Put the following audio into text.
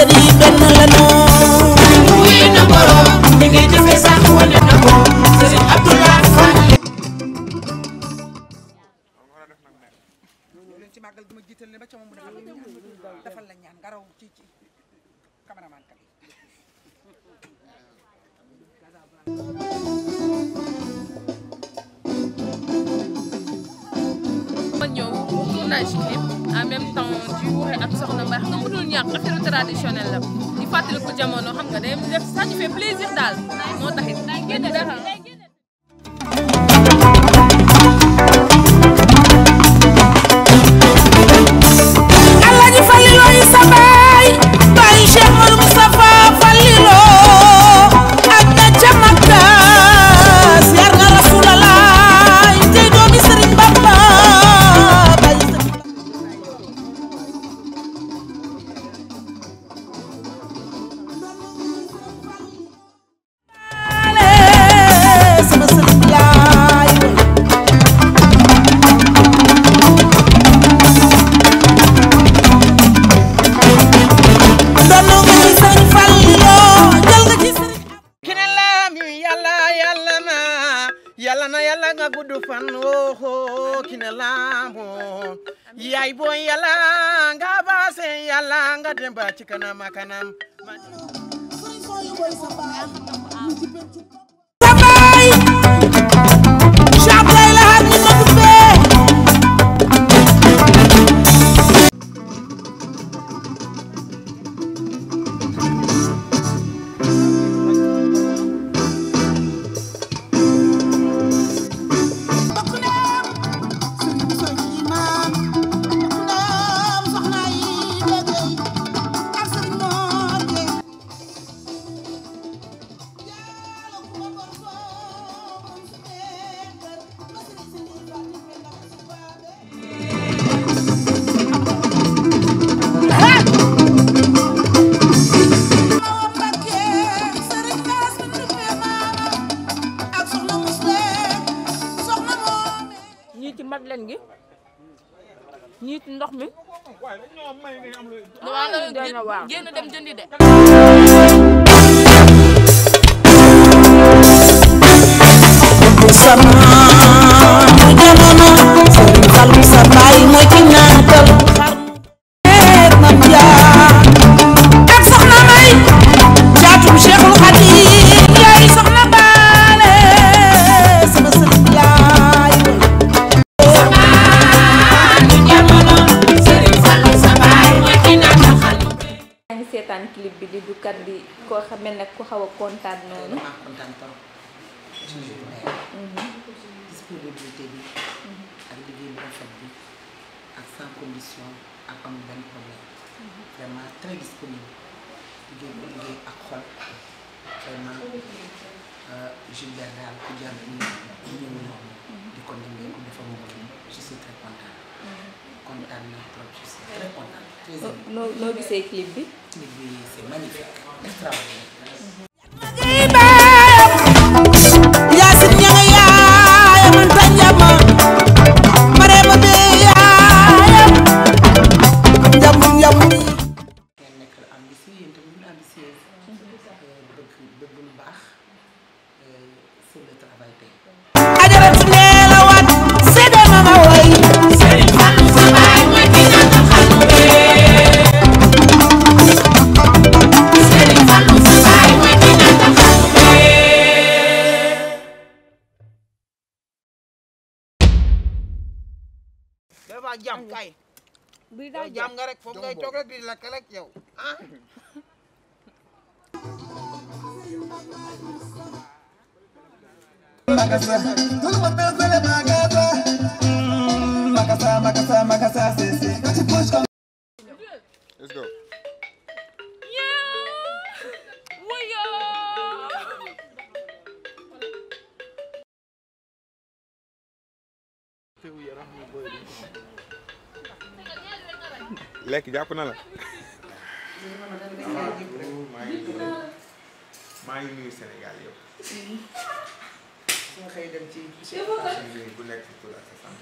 sëriñ benn la noo wuy na borom bi ngay defee sax wane na ko Serigne Abdoulaye ci màggal gi ma jiital ne ba ca moom mu defal la ñaan nga raw ci ci cameraman ñëw tournage clip en même temps di waxe ak soxna Mbaye xam nga mënul ñàkk affaire traditionnel la. Di fàttali ko jamono xam nga day def ça fait plaisir daal. Moo taxit génn dara. Yàlla na yàlla nga gudd fan woho kine laamo yaay booy nga baase yàlla nga dem ba kanam. Mat leen gi ñii ci ndox mi waaw doy na waar génn dem jëndi de sama mu jamono sëriñ Fallu sa baay mooy ki naatal clip bi koo xam ne nag ku xaw a kontaan noonu. Maa kontaan trop. Ci journée disponibilité bi ak liggéey bu rafet bi ak sans condition ak amul benn problème. Vraiment très disponible. Liggéey bu liggéey ak xol. Vraiment Gilbert daal ku jar ni ñëw na di ko liggéey ku dafa moom je suis très content. Kontaan naa trop noo noo gisee clip bi? Clip bi c'est magnifique extraordinaire dafa jàmm kay yow jàmm nga rek foofu ngay toog rek di lekk rek yow ah? Let's go. Lekk jàpp na la. maa ngi senegal nuyu Sénégal yëpp. su ma xëy dem ci bu nekk ci tur ak sant.